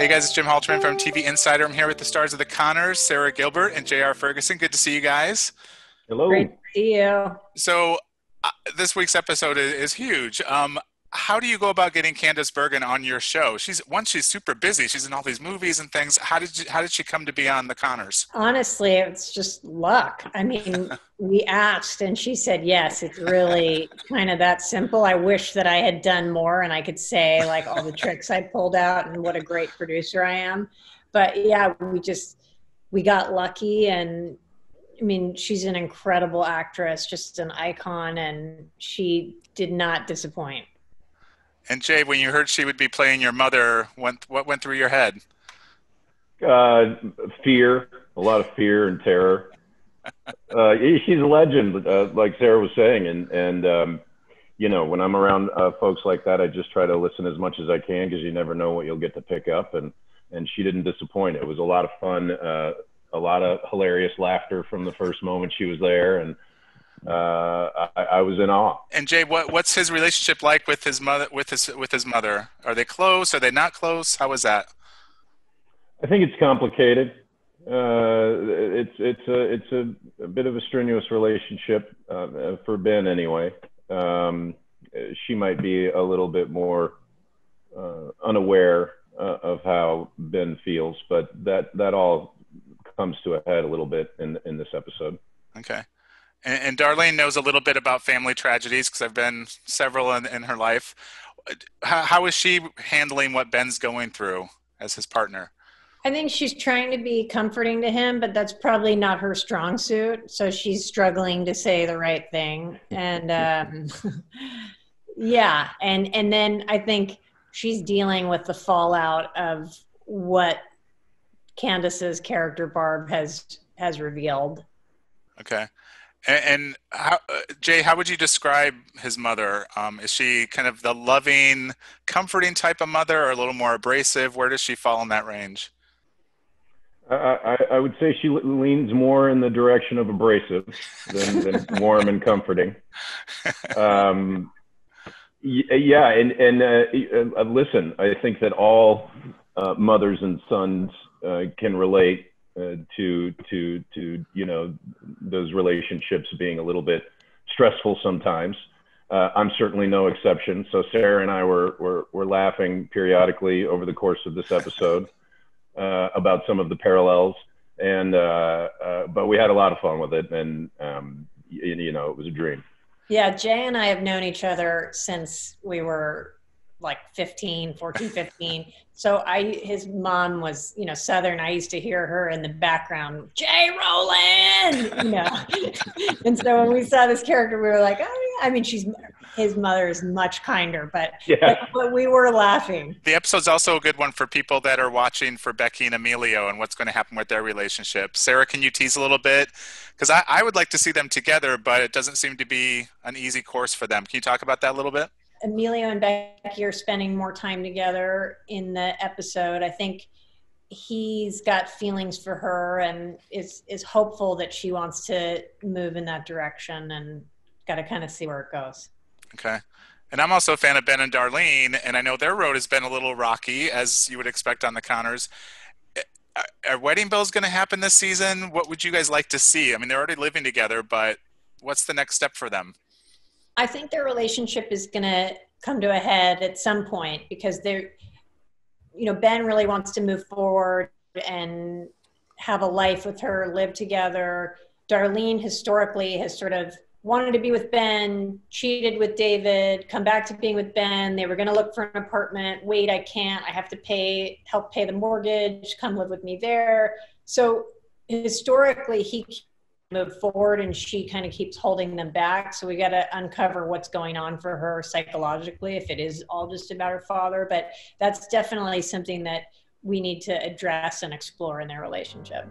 Hey guys, it's Jim Halterman from TV Insider. I'm here with the stars of The Conners, Sara Gilbert and Jay R. Ferguson. Good to see you guys. Hello. Great to see you. So, uh, this week's episode is, is huge. Um, how do you go about getting Candice Bergen on your show? She's once she's super busy. She's in all these movies and things. How did you, how did she come to be on The Conners? Honestly, it's just luck. I mean, we asked and she said yes. It's really kind of that simple. I wish that I had done more and I could say like all the tricks I pulled out and what a great producer I am. But yeah, we just we got lucky and I mean, she's an incredible actress, just an icon and she did not disappoint. And Jay, when you heard she would be playing your mother, what what went through your head? Uh, fear, a lot of fear and terror. Uh, she's a legend, uh, like Sara was saying, and and um, you know, when I'm around uh, folks like that, I just try to listen as much as I can because you never know what you'll get to pick up. And and she didn't disappoint. It was a lot of fun, uh, a lot of hilarious laughter from the first moment she was there, and I, I, was in awe. And Jay, what what's his relationship like with his mother? With his with his mother, are they close? Are they not close? How was that? I think it's complicated. Uh, it's it's a it's a, a, bit of a strenuous relationship uh, for Ben anyway. Um, she might be a little bit more uh, unaware uh, of how Ben feels, but that that all comes to a head a little bit in in this episode. Okay. And, and Darlene knows a little bit about family tragedies because I've been several in, in her life. How, how is she handling what Ben's going through as his partner? I think she's trying to be comforting to him, but that's probably not her strong suit. So she's struggling to say the right thing. And um, yeah, and and then I think she's dealing with the fallout of what Candice's character Barb has has revealed. Okay. And, and how, uh, Jay, how would you describe his mother? Um, is she kind of the loving, comforting type of mother, or a little more abrasive? Where does she fall in that range? I, I, would say she leans more in the direction of abrasive than, than warm and comforting. Um, yeah, and and uh, uh, listen, I think that all uh, mothers and sons uh, can relate to to to you know those relationships being a little bit stressful sometimes. Uh, I'm certainly no exception. So Sara and I were were, were laughing periodically over the course of this episode uh, about some of the parallels, and uh, uh, but we had a lot of fun with it, and um, you, you know it was a dream. Yeah, Jay and I have known each other since we were like 15 14 15 so i his mom was you know southern. I used to hear her in the background jay roland you know. And so when we saw this character we were like oh yeah. I mean she's his mother is much kinder but, yeah. but, but we were laughing. The episode's also a good one for people that are watching for becky and emilio and what's going to happen with their relationship. Sara, can you tease a little bit? Because I, I would like to see them together but it doesn't seem to be an easy course for them. Can you talk about that a little bit Emilio and Becky are spending more time together in the episode. I think he's got feelings for her and is is hopeful that she wants to move in that direction and got to kind of see where it goes. Okay. And I'm also a fan of Ben and Darlene, and I know their road has been a little rocky, as you would expect on the Conners. Are wedding bells going to happen this season? What would you guys like to see? I mean, they're already living together, but what's the next step for them? I think their relationship is going to come to a head at some point because they're, you know, Ben really wants to move forward and have a life with her, live together. Darlene historically has sort of wanted to be with Ben, cheated with David, come back to being with Ben. They were going to look for an apartment. Wait, I can't. I have to pay, help pay the mortgage. Come live with me there. So historically, he move forward and she kind of keeps holding them back. So we got to uncover what's going on for her psychologically if it is all just about her father. But that's definitely something that we need to address and explore in their relationship